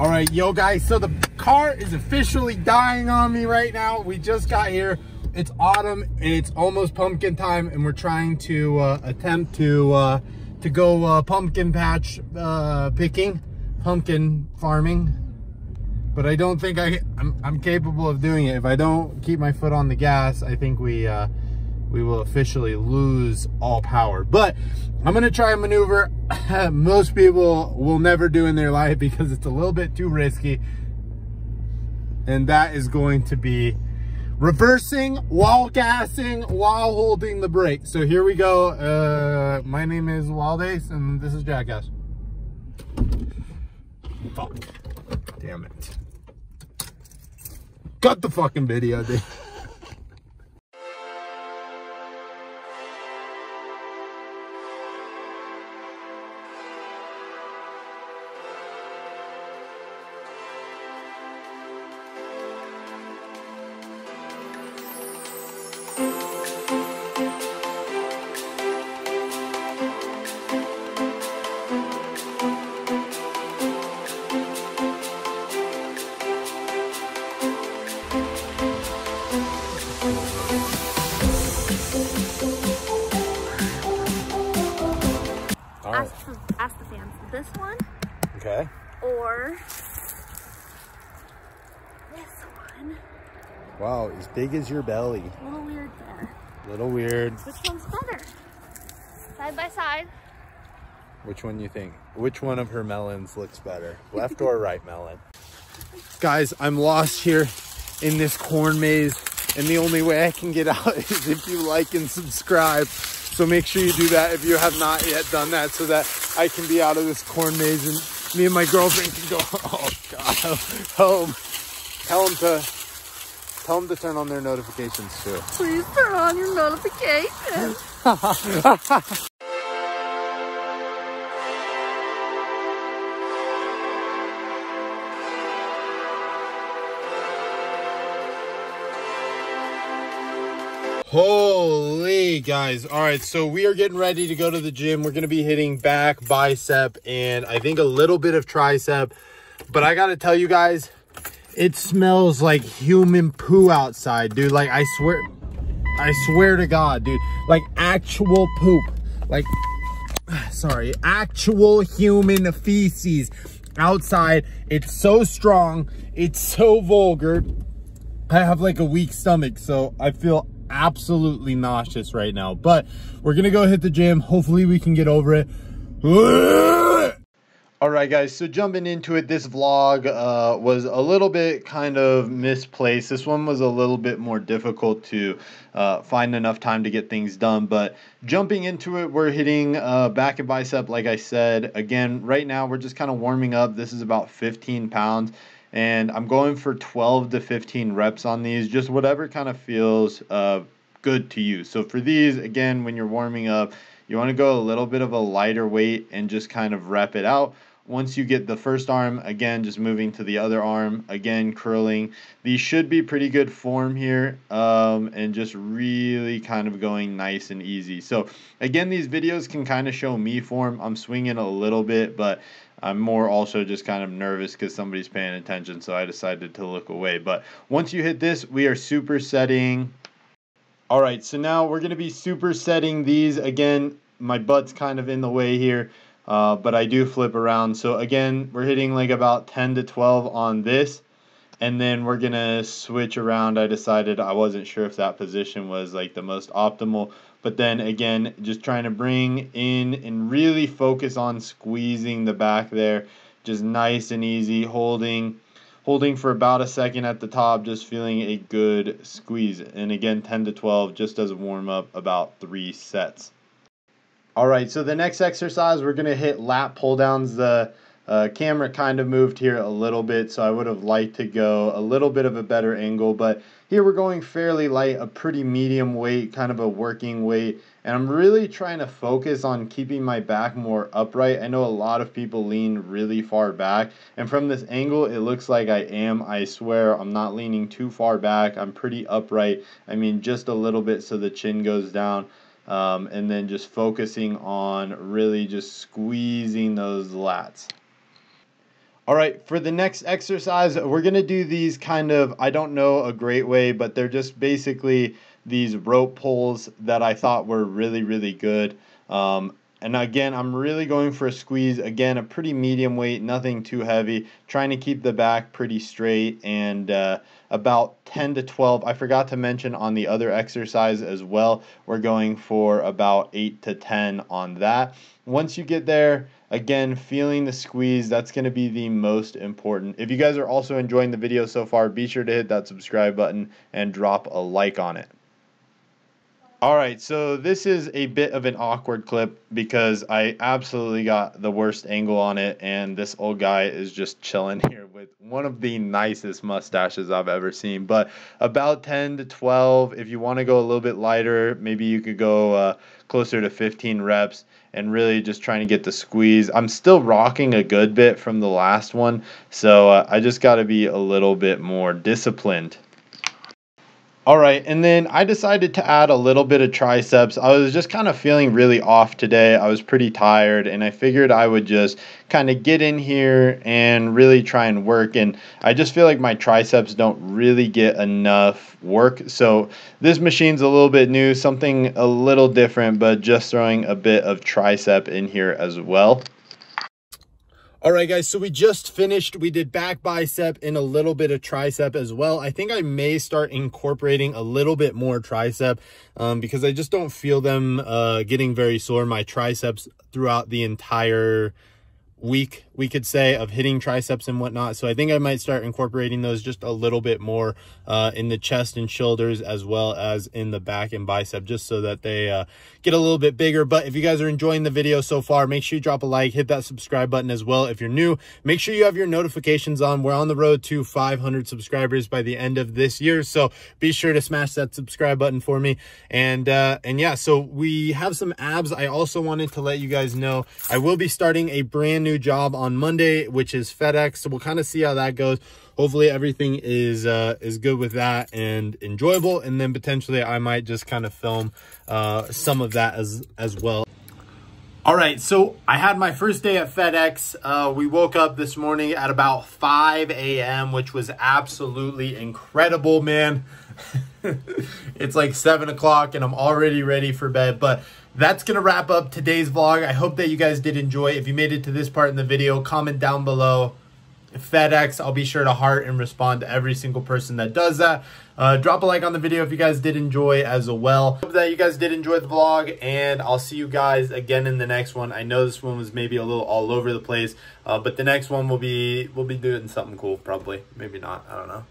All right, yo guys, so the car is officially dying on me right now. We just got here. It's autumn, it's almost pumpkin time, and we're trying to uh, attempt to uh, to go uh, pumpkin patch uh, picking, pumpkin farming. But I don't think I, I'm, I'm, capable of doing it. If I don't keep my foot on the gas, I think we uh, we will officially lose all power. But I'm gonna try a maneuver most people will never do in their life because it's a little bit too risky. And that is going to be reversing while gassing while holding the brake. So here we go. Uh, my name is Wildace and this is Jackass. Fuck. Damn it. Cut the fucking video, dude. Wow, as big as your belly. A little weird there. A little weird. Which one's better? Side by side. Which one you think? Which one of her melons looks better? Left or right melon? Guys, I'm lost here in this corn maze and the only way I can get out is if you like and subscribe. So make sure you do that if you have not yet done that so that I can be out of this corn maze and me and my girlfriend can go, oh God, home. Tell them to, tell them to turn on their notifications too. Please turn on your notifications. Holy guys. All right, so we are getting ready to go to the gym. We're going to be hitting back, bicep, and I think a little bit of tricep. But I got to tell you guys, it smells like human poo outside, dude. Like, I swear, I swear to God, dude. Like, actual poop. Like, sorry, actual human feces outside. It's so strong. It's so vulgar. I have like a weak stomach, so I feel absolutely nauseous right now. But we're going to go hit the gym. Hopefully we can get over it. All right, guys, so jumping into it, this vlog uh, was a little bit kind of misplaced. This one was a little bit more difficult to uh, find enough time to get things done. But jumping into it, we're hitting uh, back and bicep, like I said. Again, right now, we're just kind of warming up. This is about 15 pounds and I'm going for 12 to 15 reps on these, just whatever kind of feels uh, good to you. So for these, again, when you're warming up, you want to go a little bit of a lighter weight and just kind of rep it out. Once you get the first arm, again, just moving to the other arm, again, curling. These should be pretty good form here um, and just really kind of going nice and easy. So again, these videos can kind of show me form. I'm swinging a little bit, but I'm more also just kind of nervous because somebody's paying attention, so I decided to look away. But once you hit this, we are supersetting. All right, so now we're going to be supersetting these. Again, my butt's kind of in the way here, uh, but I do flip around. So again, we're hitting like about 10 to 12 on this. And then we're going to switch around. I decided I wasn't sure if that position was like the most optimal. But then again, just trying to bring in and really focus on squeezing the back there. Just nice and easy, holding holding for about a second at the top, just feeling a good squeeze. And again, 10 to 12, just as a warm up, about three sets. All right, so the next exercise, we're going to hit lat pull downs. The uh, camera kind of moved here a little bit, so I would have liked to go a little bit of a better angle, but here we're going fairly light, a pretty medium weight, kind of a working weight, and I'm really trying to focus on keeping my back more upright. I know a lot of people lean really far back, and from this angle, it looks like I am. I swear I'm not leaning too far back. I'm pretty upright. I mean, just a little bit so the chin goes down. Um, and then just focusing on really just squeezing those lats. All right, for the next exercise, we're going to do these kind of, I don't know a great way, but they're just basically these rope pulls that I thought were really, really good. Um, and again, I'm really going for a squeeze. Again, a pretty medium weight, nothing too heavy. Trying to keep the back pretty straight and uh, about 10 to 12. I forgot to mention on the other exercise as well. We're going for about 8 to 10 on that. Once you get there, again, feeling the squeeze, that's going to be the most important. If you guys are also enjoying the video so far, be sure to hit that subscribe button and drop a like on it. All right, so this is a bit of an awkward clip because I absolutely got the worst angle on it, and this old guy is just chilling here with one of the nicest mustaches I've ever seen. But about 10 to 12, if you want to go a little bit lighter, maybe you could go uh, closer to 15 reps and really just trying to get the squeeze. I'm still rocking a good bit from the last one, so uh, I just got to be a little bit more disciplined. All right, and then I decided to add a little bit of triceps. I was just kind of feeling really off today. I was pretty tired, and I figured I would just kind of get in here and really try and work. And I just feel like my triceps don't really get enough work. So this machine's a little bit new, something a little different, but just throwing a bit of tricep in here as well. All right, guys, so we just finished. We did back bicep and a little bit of tricep as well. I think I may start incorporating a little bit more tricep um, because I just don't feel them uh, getting very sore. My triceps throughout the entire week, we could say, of hitting triceps and whatnot. So I think I might start incorporating those just a little bit more uh, in the chest and shoulders as well as in the back and bicep, just so that they uh, get a little bit bigger. But if you guys are enjoying the video so far, make sure you drop a like, hit that subscribe button as well. If you're new, make sure you have your notifications on. We're on the road to 500 subscribers by the end of this year. So be sure to smash that subscribe button for me. And, uh, and yeah, so we have some abs. I also wanted to let you guys know I will be starting a brand new job on Monday, which is FedEx. So we'll kind of see how that goes. Hopefully everything is uh, is good with that and enjoyable. And then potentially I might just kind of film uh, some of that as as well. All right, so I had my first day at FedEx. Uh, we woke up this morning at about 5 a.m., which was absolutely incredible, man. it's like 7 o'clock and I'm already ready for bed, but that's going to wrap up today's vlog. I hope that you guys did enjoy. If you made it to this part in the video, comment down below. FedEx, I'll be sure to heart and respond to every single person that does that. Uh, drop a like on the video if you guys did enjoy as well. Hope that you guys did enjoy the vlog, and I'll see you guys again in the next one. I know this one was maybe a little all over the place, uh, but the next one will be we'll be doing something cool, probably. Maybe not. I don't know.